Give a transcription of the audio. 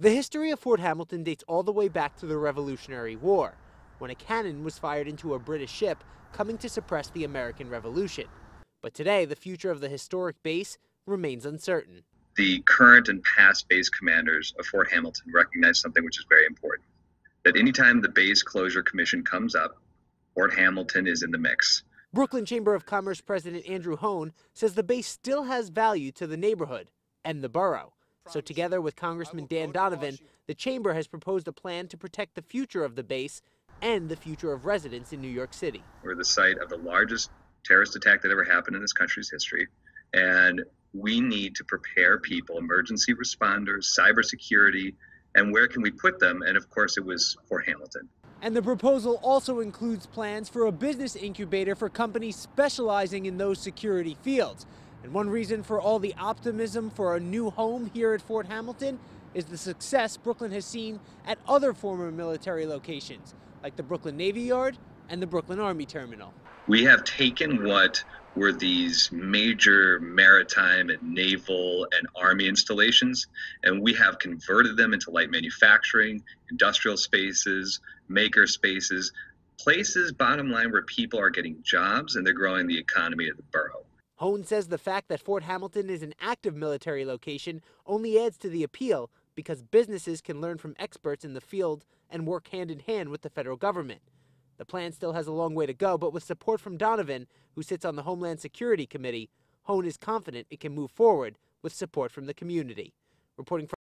The history of Fort Hamilton dates all the way back to the Revolutionary War, when a cannon was fired into a British ship coming to suppress the American Revolution. But today, the future of the historic base remains uncertain. The current and past base commanders of Fort Hamilton recognize something which is very important that anytime the base closure commission comes up, Fort Hamilton is in the mix. Brooklyn Chamber of Commerce President Andrew Hoan says the base still has value to the neighborhood and the borough. So, together with Congressman Dan Donovan, the Chamber has proposed a plan to protect the future of the base and the future of residents in New York City. We're the site of the largest terrorist attack that ever happened in this country's history. And we need to prepare people, emergency responders, cybersecurity, and where can we put them? And of course, it was Fort Hamilton. And the proposal also includes plans for a business incubator for companies specializing in those security fields. And one reason for all the optimism for a new home here at Fort Hamilton is the success Brooklyn has seen at other former military locations, like the Brooklyn Navy Yard and the Brooklyn Army Terminal. We have taken what were these major maritime and naval and army installations, and we have converted them into light manufacturing, industrial spaces, maker spaces, places, bottom line, where people are getting jobs and they're growing the economy of the borough. Hoan says the fact that Fort Hamilton is an active military location only adds to the appeal because businesses can learn from experts in the field and work hand in hand with the federal government. The plan still has a long way to go, but with support from Donovan, who sits on the Homeland Security Committee, Hoan is confident it can move forward with support from the community. Reporting from